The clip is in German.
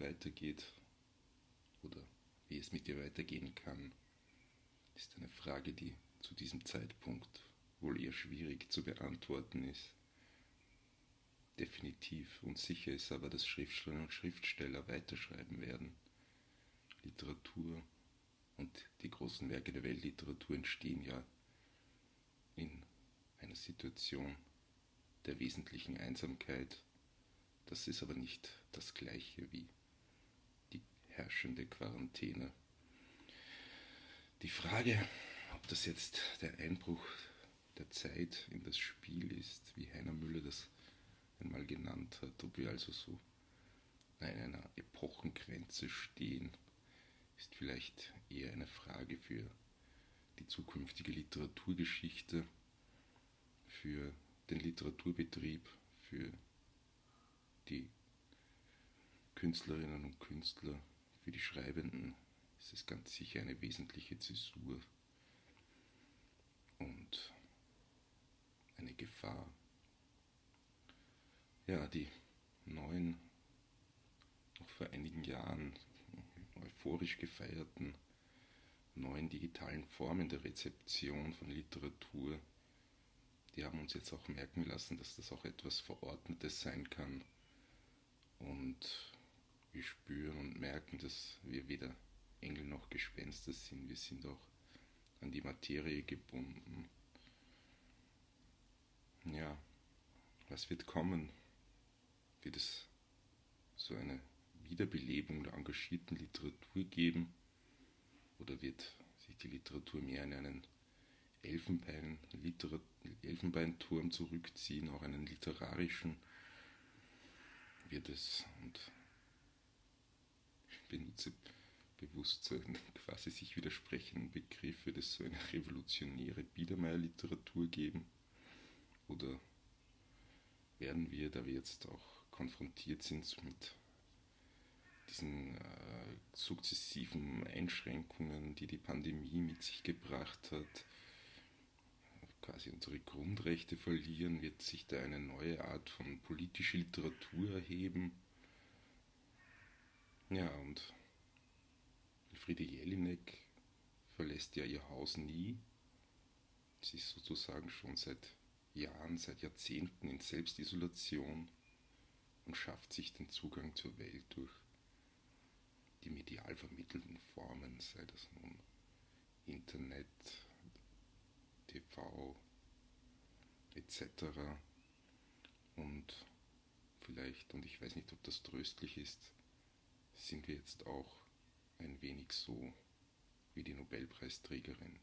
weitergeht oder wie es mit ihr weitergehen kann, ist eine Frage, die zu diesem Zeitpunkt wohl eher schwierig zu beantworten ist. Definitiv und sicher ist aber, dass Schriftstellerinnen und Schriftsteller weiterschreiben werden. Literatur und die großen Werke der Weltliteratur entstehen ja in einer Situation der wesentlichen Einsamkeit. Das ist aber nicht das gleiche wie die herrschende Quarantäne. Die Frage, ob das jetzt der Einbruch der Zeit in das Spiel ist, wie Heiner Müller das einmal genannt hat, ob wir also so an einer Epochengrenze stehen, ist vielleicht eher eine Frage für die zukünftige Literaturgeschichte, für den Literaturbetrieb, für die Künstlerinnen und Künstler, für die Schreibenden ist es ganz sicher eine wesentliche Zäsur und eine Gefahr. Ja, die neuen, noch vor einigen Jahren euphorisch gefeierten neuen digitalen Formen der Rezeption von Literatur, die haben uns jetzt auch merken lassen, dass das auch etwas Verordnetes sein kann. Und wir spüren und merken, dass wir weder Engel noch Gespenster sind. Wir sind auch an die Materie gebunden. Ja, was wird kommen? Wird es so eine Wiederbelebung der engagierten Literatur geben? Oder wird sich die Literatur mehr in einen Elfenbein, Elfenbeinturm zurückziehen, auch einen literarischen? Wird es, und ich benutze bewusst so einen quasi sich widersprechenden Begriff, wird es so eine revolutionäre Biedermeier-Literatur geben? Oder werden wir, da wir jetzt auch konfrontiert sind mit diesen äh, sukzessiven Einschränkungen, die die Pandemie mit sich gebracht hat, quasi unsere Grundrechte verlieren, wird sich da eine neue Art von politischer Literatur erheben. Ja, und Elfriede Jelinek verlässt ja ihr Haus nie. Sie ist sozusagen schon seit Jahren, seit Jahrzehnten in Selbstisolation und schafft sich den Zugang zur Welt durch die medial vermittelten Formen, sei das nun Internet, Etc. Und vielleicht, und ich weiß nicht, ob das tröstlich ist, sind wir jetzt auch ein wenig so wie die Nobelpreisträgerin